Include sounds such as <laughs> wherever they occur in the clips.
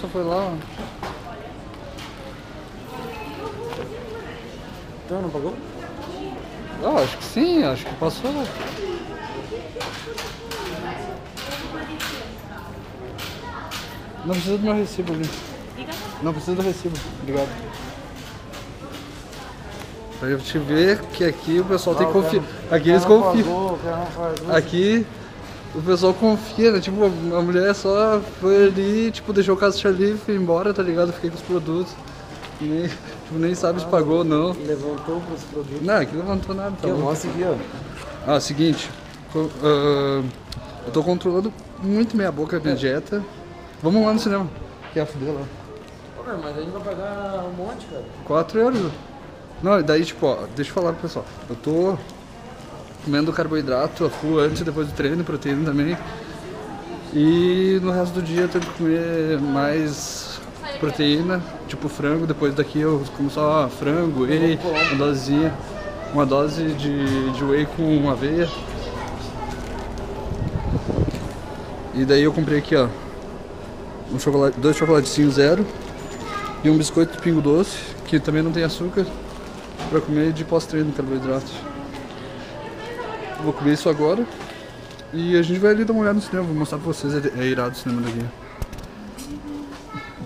Só foi lá, ó. Então, não pagou? Ah, acho que sim, acho que passou. Não precisa do meu recibo ali. Não precisa do recibo, obrigado. Pra gente ver que aqui o pessoal tem que confiar. Aqui eles confiam. Aqui o pessoal confia, né? Tipo, a mulher só foi ali, tipo, deixou o caixa ali e foi embora, tá ligado? Fiquei com os produtos. Nem, tipo, nem sabe se pagou ou não. Levantou pros produtos. Não, aqui não levantou nada, tá bom. mostra aqui, ó. Ah, seguinte, ah, eu tô controlando muito minha boca, minha dieta. Vamos lá no cinema, que é a fuder lá. Pô, meu, mas a gente vai pagar um monte, cara. 4 euros. Não, e daí, tipo, ó, deixa eu falar pro pessoal. Eu tô comendo carboidrato a full antes e depois do treino, proteína também. E no resto do dia eu tenho que comer mais proteína, tipo frango. Depois daqui eu como só frango, whey, uma dosezinha, uma dose de, de whey com aveia. E daí eu comprei aqui, ó, um chocolate, dois chocolatezinhos zero e um biscoito pingo doce, que também não tem açúcar, pra comer de pós-treino carboidrato. Vou comer isso agora e a gente vai ali dar uma olhada no cinema, vou mostrar pra vocês, é, é irado o cinema daqui.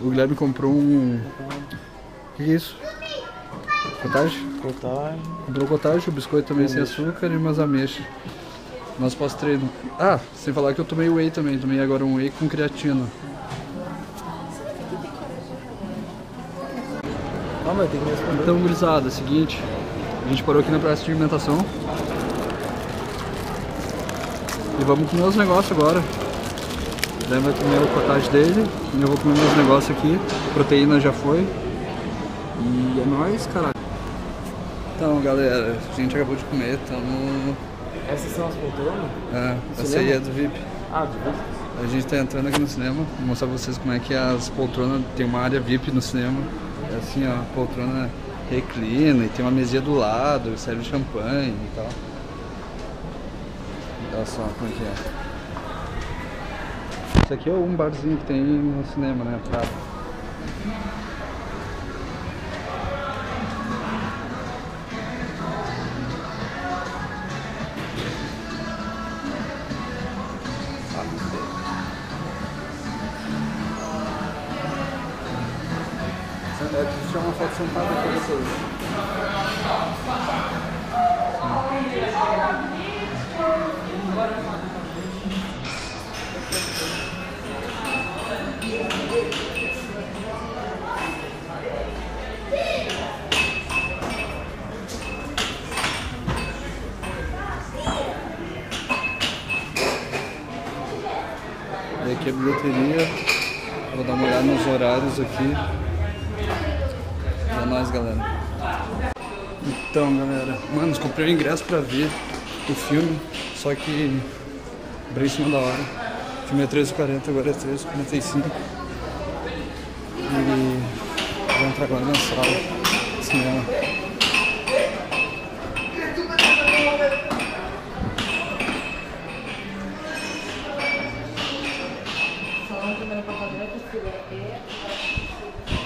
O Guilherme comprou um. O que, que é isso? Cottage? Cotagem. Comprou cottage, o biscoito também sem açúcar e umas ameixas. Nós pós-treino. Ah, sem falar que eu tomei whey também, tomei agora um whey com creatina. Mas. Então, gurizada, é seguinte, a gente parou aqui na praça de alimentação. E vamos comer os negócios agora. O Dan vai comer o cottage dele, e eu vou comer meus negócios aqui. Proteína já foi. E é nóis, caralho. Então, galera, a gente acabou de comer, tamo... Essas são as poltronas? É, essa aí é do VIP. Ah, de vez. A gente tá entrando aqui no cinema, vou mostrar pra vocês como é que as poltronas, tem uma área VIP no cinema. É assim, ó, a poltrona reclina e tem uma mesinha do lado, serve champanhe e tal. Olha só como é que é. Isso aqui é um barzinho que tem no cinema, né? Prado. É, deixa eu tirar uma foto sentada pra vocês. E aqui é a bilheteria. Vou dar uma olhada nos horários aqui. É nóis, galera. Então, galera. Mano, comprei o ingresso pra ver o filme, só que bem em cima da hora. É 13h40, agora é 13h45. E vou entrar agora na sala do cinema.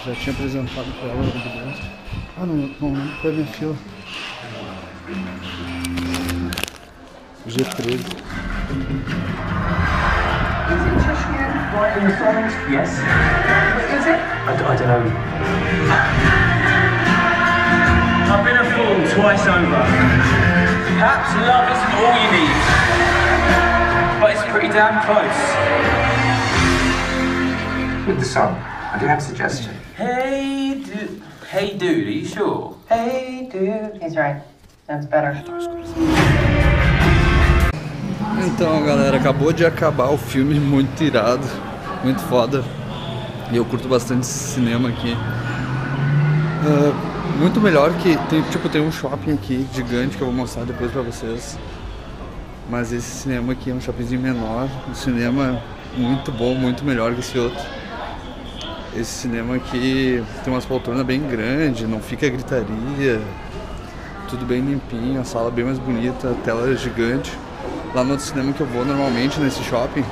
Já tinha apresentado pra ela o bilhete. Ah, não, não foi a minha fila. G13. Is it Cheshire right in the songs? Yes. Is it? I, d- I don't know. I've been a fool twice over. Perhaps love isn't all you need, but it's pretty damn close. With the song, I do have a suggestion. Hey, dude. Hey, dude, are you sure? Hey, dude. He's right. That's better. Então, galera, acabou de acabar o filme, muito irado, muito foda. E eu curto bastante esse cinema aqui. Ah, muito melhor que tem, tipo, tem um shopping aqui gigante que eu vou mostrar depois pra vocês. Mas esse cinema aqui é um shoppingzinho menor, um cinema muito bom, muito melhor que esse outro. Esse cinema aqui tem umas poltronas bem grandes, não fica gritaria, tudo bem limpinho, a sala bem mais bonita, a tela é gigante. Lá no outro cinema que eu vou normalmente, nesse shopping,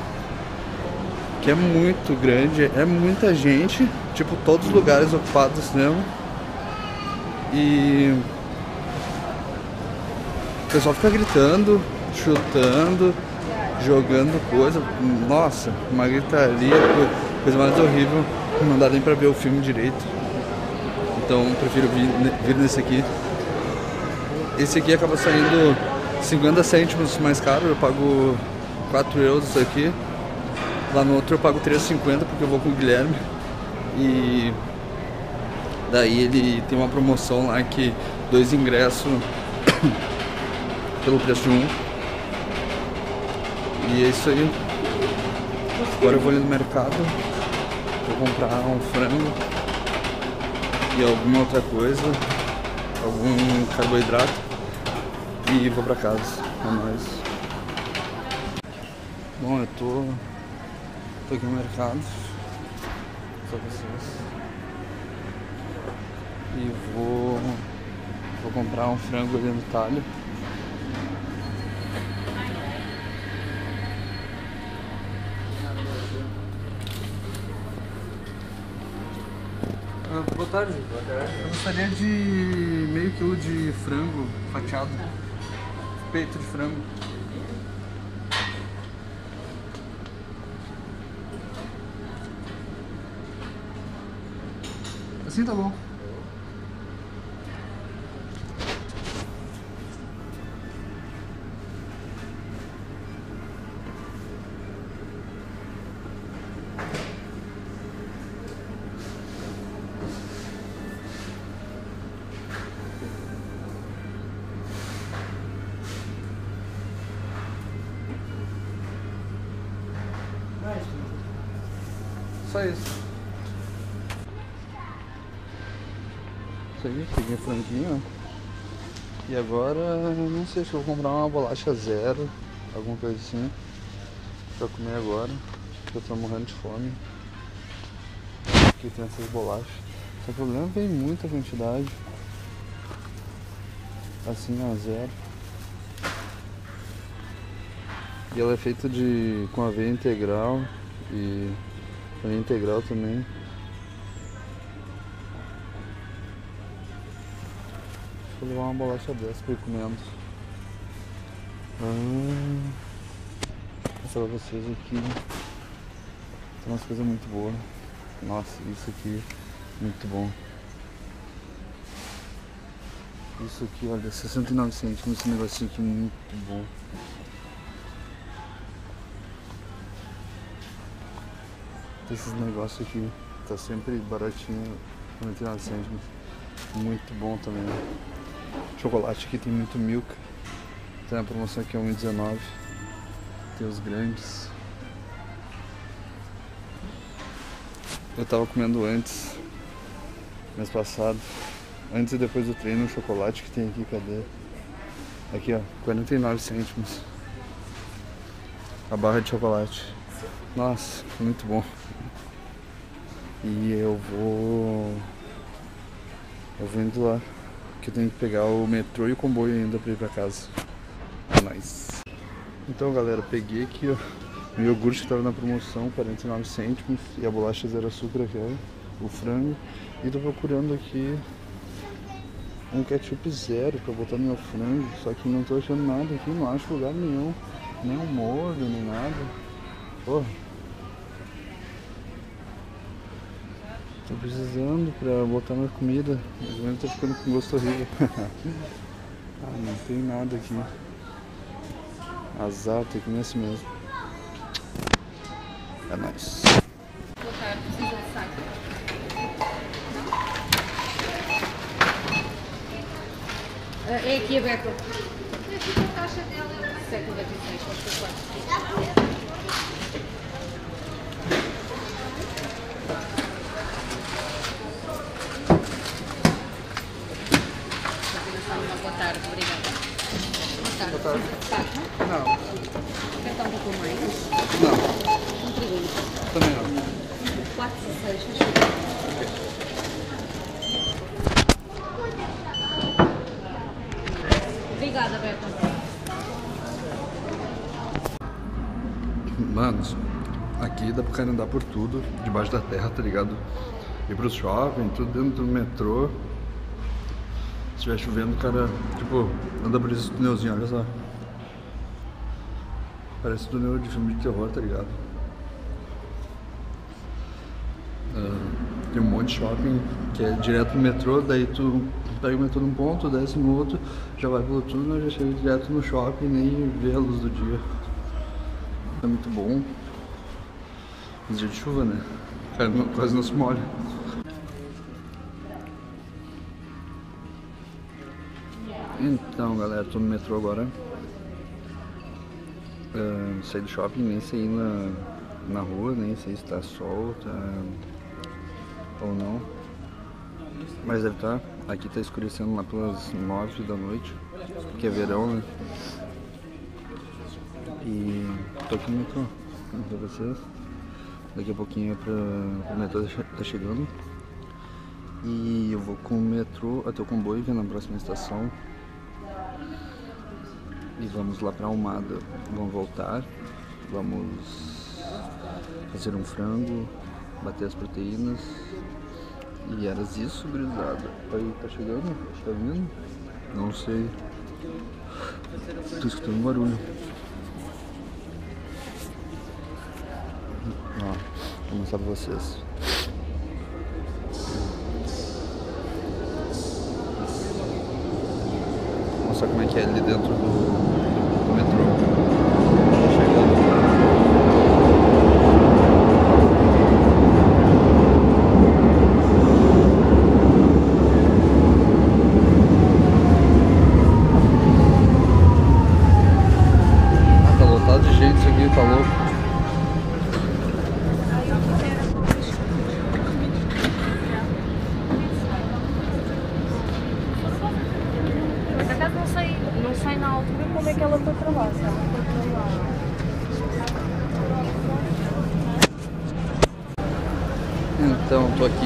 que é muito grande, é muita gente, tipo, todos os lugares ocupados mesmo. E o pessoal fica gritando, chutando, jogando coisa. Nossa, uma gritaria, coisa mais horrível. Não dá nem pra ver o filme direito. Então prefiro vir, vir nesse aqui. Esse aqui acaba saindo 50 cêntimos mais caro, eu pago 4 euros aqui. Lá no outro eu pago 3,50 porque eu vou com o Guilherme. E daí ele tem uma promoção lá que dois ingressos <coughs> pelo preço de um. E é isso aí. Agora eu vou ali no mercado. Vou comprar um frango e alguma outra coisa. Algum carboidrato. E vou pra casa. É nóis. Bom, eu tô. tô aqui no mercado. Só vocês. E vou. Vou comprar um frango ali no talho. Ah, boa tarde. Boa tarde. Eu gostaria de meio quilo de frango fatiado. Peito de frango. Assim tá bom. Só isso. Isso aí, peguei franguinho. E agora, não sei se vou comprar uma bolacha zero, alguma coisa assim, pra comer agora, porque eu tô morrendo de fome. Aqui tem essas bolachas. Só o problema vem muita quantidade. Assim, a zero. E ela é feita de com aveia integral e integral também. Vou levar uma bolacha dessa pra ir comendo. Ah, vou mostrar pra vocês aqui. Tem umas coisas muito boas. Nossa, isso aqui muito bom. Isso aqui, olha, 69 centímetros, esse negocinho aqui muito bom. Esses negócios aqui, tá sempre baratinho, 99 centímetros. Muito bom também. Chocolate aqui tem muito milk. Tem a promoção aqui é 1,19. Tem os grandes. Eu tava comendo antes, mês passado, antes e depois do treino, o chocolate que tem aqui, cadê? Aqui ó, 49 cêntimos. A barra de chocolate. Nossa, muito bom. E eu vou. Eu vou indo lá. Que eu tenho que pegar o metrô e o comboio ainda pra ir pra casa. É nóis. Então galera, peguei aqui ó, o iogurte que tava na promoção, 49 cêntimos, e a bolacha zero açúcar aqui, ó, o frango. E tô procurando aqui um ketchup zero pra botar no meu frango, só que não tô achando nada aqui, não acho lugar nenhum. Nem um molho, nem nada. Porra. Tô precisando pra botar na comida, mas mesmo tá ficando com gosto horrível. <laughs> ah, não tem nada aqui. Azar, tem que comer assim mesmo. É nóis. Boa tarde, precisa de saco. É aqui aberto. É aqui a caixa dela. 796, pode ser Continuação, Boa tarde, obrigada. Boa tarde. Boa tarde. Saco? Não, Quer estar um pouco mais? não, Não pergunto. também não. 4 e 6, faz favor. Obrigada, Beto. Manos, Aqui dá pro cara andar por tudo, debaixo da terra, tá ligado? Ir pro shopping, tudo dentro do metrô. Estiver chovendo, o cara, tipo, anda por esse túnelzinho, olha só. Parece túnel de filme de terror, tá ligado? Ah, tem um monte de shopping que é direto no metrô, daí tu pega o metrô num ponto, desce no outro, já vai pelo túnel, já chega direto no shopping nem vê a luz do dia. É muito bom. Mas dia de chuva, né? O cara não- quase não se molha. Então, galera, tô no metrô agora. Ah, saí do shopping, nem ir na, na rua, nem sei se tá sol, tá ou não. Mas deve estar. Aqui tá escurecendo lá pelas nove da noite, porque é verão, né? E tô aqui no metrô, pra vocês. Daqui a pouquinho é pra, o metrô tá tá chegando. E eu vou com o metrô até o comboio, que é na próxima estação. E vamos lá pra Almada. Vamos voltar. Vamos fazer um frango, bater as proteínas. E era isso, gurizada. Aí tá chegando? Tá vindo? Não sei. Tô escutando um barulho. Ó, vou mostrar pra vocês. Vou mostrar como é que é ali dentro do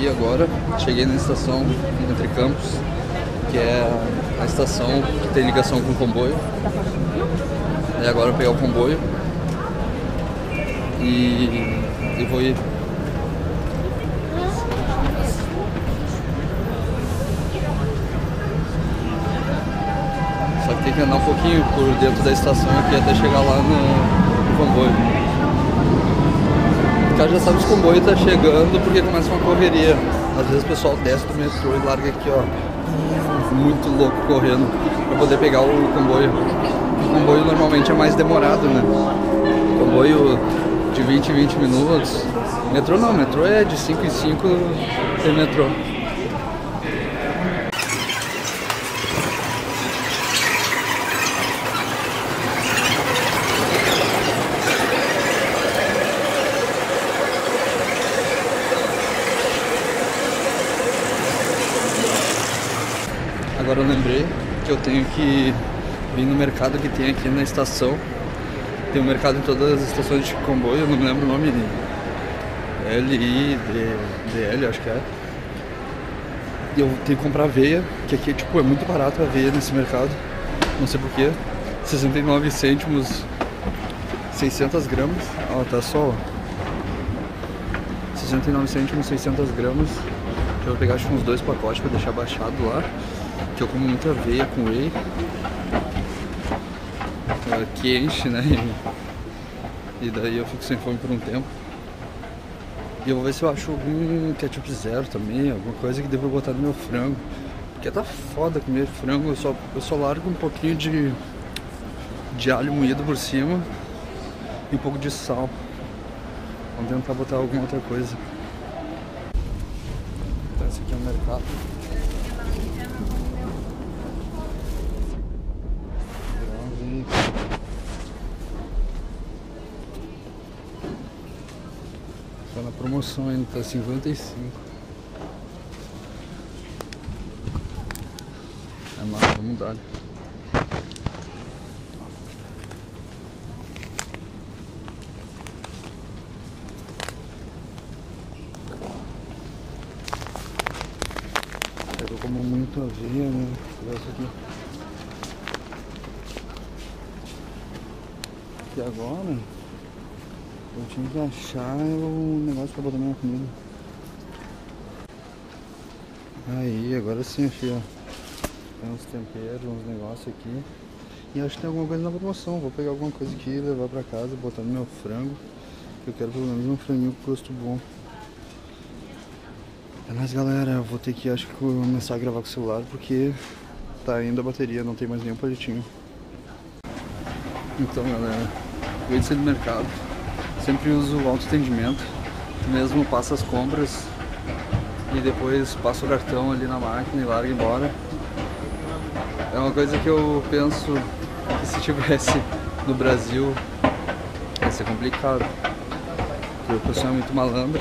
agora, cheguei na estação Entre Campos, que é a estação que tem ligação com o comboio. E agora eu pegar o comboio e, e vou ir. Só que tem que andar um pouquinho por dentro da estação aqui até chegar lá no, no comboio. O cara já sabe se o comboio tá chegando porque começa uma correria. Às vezes o pessoal desce do metrô e larga aqui, ó. Muito louco correndo pra poder pegar o comboio. O comboio normalmente é mais demorado, né? Comboio de 20 em 20 minutos. Metrô não, metrô é de 5 em 5 tem metrô. Agora eu lembrei que eu tenho que vir no mercado que tem aqui na estação. Tem um mercado em todas as estações de comboio, eu não me lembro o nome. L-I-D-L, acho que é. E eu tenho que comprar aveia, que aqui tipo, é muito barato a aveia nesse mercado. Não sei porquê. 69 cêntimos, 600 gramas. Ó, tá só. ó. 69 cêntimos, 600 gramas. Eu vou pegar acho uns dois pacotes pra deixar baixado lá. Que eu como muita aveia com whey. Ela que enche, né? <laughs> E daí eu fico sem fome por um tempo. E eu vou ver se eu acho algum ketchup zero também, alguma coisa que pra botar no meu frango. Porque tá foda comer frango, eu só, eu só largo um pouquinho de, de alho moído por cima e um pouco de sal. Vamos tentar botar alguma outra coisa. Então esse aqui é o mercado. Promoção ainda, tá 55. É massa, vamos dar. Eu como muito aveia, né? Essa aqui. E agora? Eu tinha que achar o negócio pra botar minha comida. Aí, agora sim ó. Tem uns temperos, uns negócios aqui. E acho que tem alguma coisa na promoção. Vou pegar alguma coisa aqui, levar pra casa, botar no meu frango. Que eu quero pelo menos um franguinho com gosto bom. É nóis galera, eu vou ter que acho que começar a gravar com o celular porque tá indo a bateria, não tem mais nenhum palitinho. Então galera, eu de sair do mercado, sempre uso o autoatendimento, mesmo passa as compras e depois passa o cartão ali na máquina e larga embora. É uma coisa que eu penso que se tivesse no Brasil ia ser complicado. Porque o pessoal é muito malandro.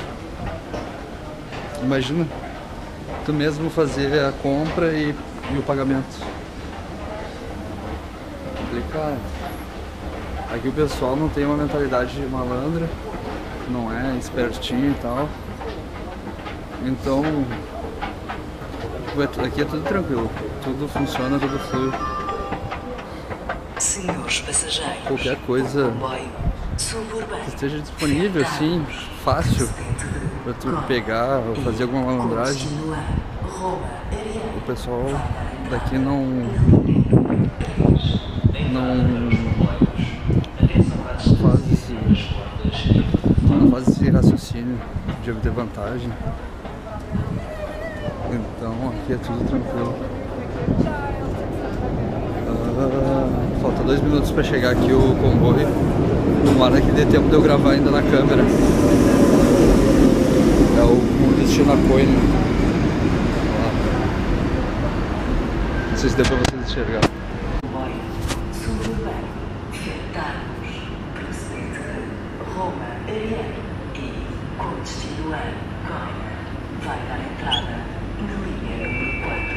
Imagina tu mesmo fazer a compra e, e o pagamento. Complicado. Aqui o pessoal não tem uma mentalidade malandra, não é espertinho e tal. Então aqui é tudo tranquilo, tudo funciona, tudo flui. Senhores passageiros, Qualquer coisa que esteja disponível assim, fácil pra tu pegar ou fazer alguma malandragem. o pessoal daqui não não faz esse faz esse raciocínio de obter vantagem então aqui é tudo tranquilo. Ah, falta dois minutos para chegar aqui o comboio. Tomara que dê tempo de eu gravar ainda na câmera. É o destino a Coina Não sei se deu pra vocês enxergar. Roma, Ariane e a Coimbra. Vai dar entrada na linha número 4.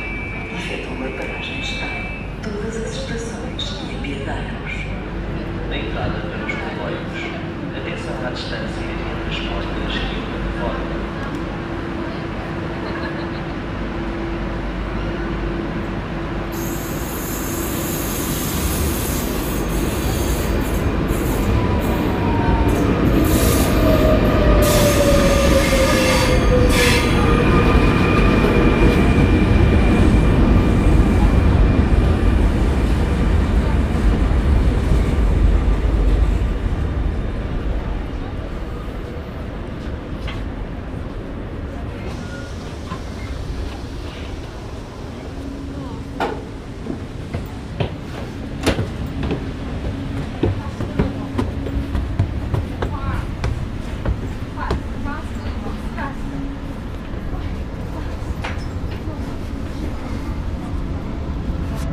Efetua uma paragem está todas as estações e apiadeiros. Na entrada para os comboios, atenção à distância entre as portas e o plataforma.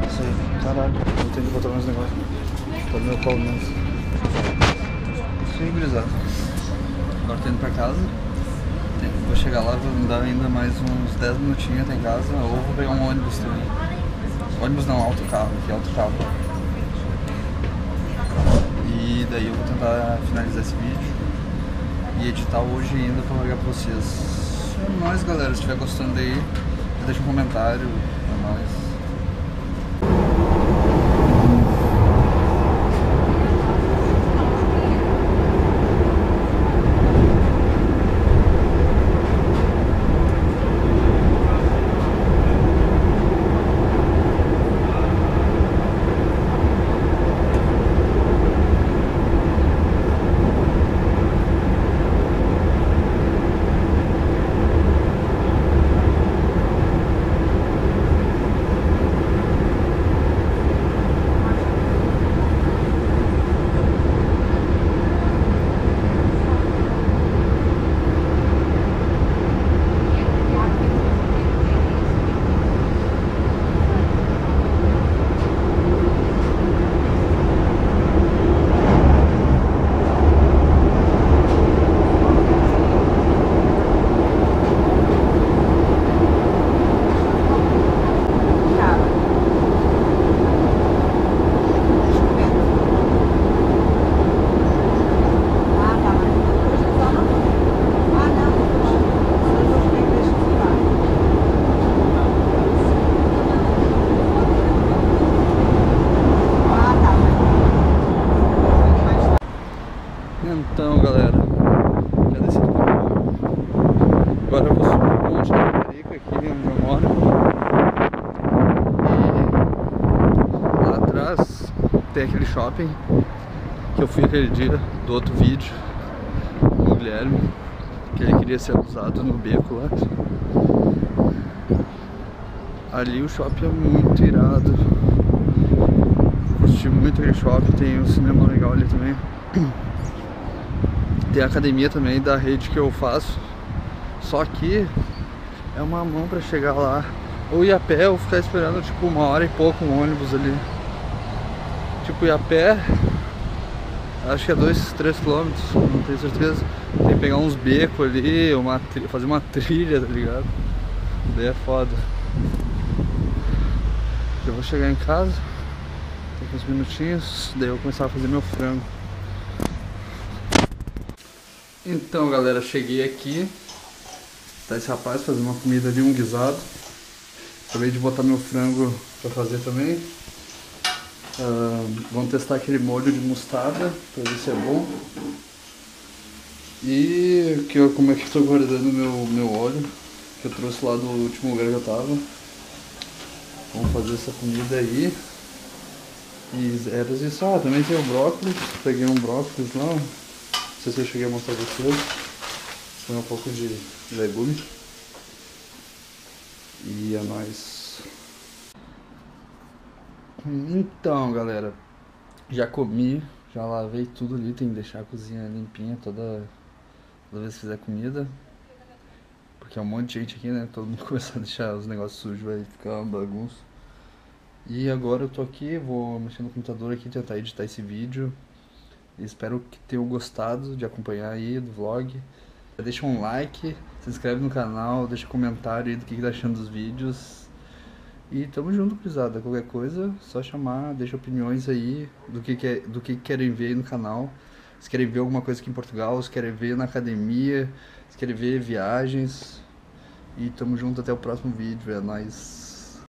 Isso aí, caralho, eu tenho que botar mais negócio. Meu colo mesmo. Isso aí, gurizada. Agora tô indo pra casa. Vou chegar lá, vou andar ainda mais uns 10 minutinhos até em casa, ou vou pegar um ônibus também. Ônibus não, autocarro, aqui é autocarro. E daí eu vou tentar finalizar esse vídeo e editar hoje ainda pra largar pra vocês. É nóis, galera. Se estiver gostando aí, deixa um comentário. É nóis. Shopping que eu fui aquele dia do outro vídeo com o Guilherme, que ele queria ser abusado no beco lá. Ali o shopping é muito irado. Curti muito aquele shopping, tem um cinema legal ali também. <clears throat> Tem a academia também da rede que eu faço. Só que é uma mão pra chegar lá. Ou ir a pé ou ficar esperando tipo uma hora e pouco um ônibus ali. Tipo ir a pé. Acho que é 2, 3 quilômetros, não tenho certeza. Tem que pegar uns becos ali, uma, fazer uma <laughs> trilha, tá ligado? Daí é foda. Eu vou chegar em casa, daqui uns minutinhos, daí eu vou começar a fazer meu frango. Então galera, cheguei aqui. Tá esse rapaz fazendo uma comida ali, um guisado. Acabei de botar meu frango pra fazer também. Ah, vamos testar aquele molho de mostarda pra ver se é bom. E que como é que eu tô guardando meu, meu óleo, que eu trouxe lá do último lugar que eu tava. Vamos fazer essa comida aí. E era isso. Ah, também tem o brócolis. Peguei um brócolis lá. Não sei se eu cheguei a mostrar pra vocês. Foi um pouco de legume. E é nóis. Então, galera. Já comi. Já lavei tudo ali. Tem que deixar a cozinha limpinha toda, toda vez que fizer comida. Porque é um monte de gente aqui, né? Todo mundo <laughs> começar a deixar os negócios sujos, vai ficar uma bagunça. E agora eu tô aqui, vou mexer no computador aqui, tentar editar esse vídeo. Espero que tenham gostado de acompanhar aí do vlog. Deixa um like, se inscreve no canal, deixa um comentário aí do que, que tá achando dos vídeos. E tamo junto, cruzada. Qualquer coisa, só chamar, deixa opiniões aí do que, que é- do que, que querem ver aí no canal. Se querem ver alguma coisa aqui em Portugal, se querem ver na academia, se querem ver viagens. E tamo junto até o próximo vídeo, é nóis.